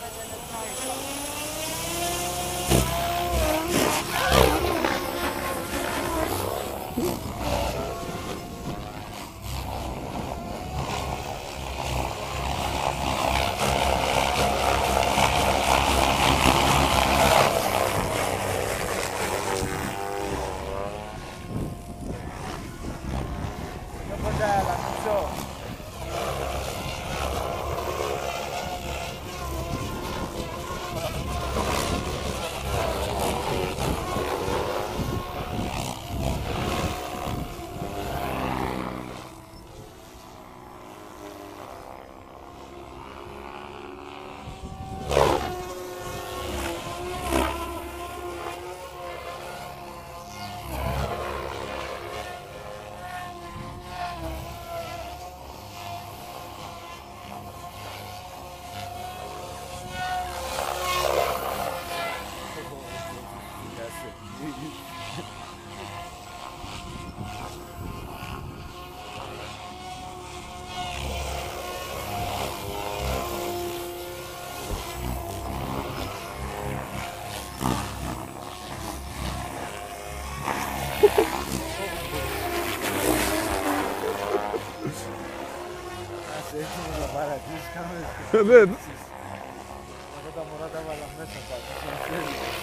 Podziela, co? έχουμε Αυτά τα μωρά τα βάλα μέσα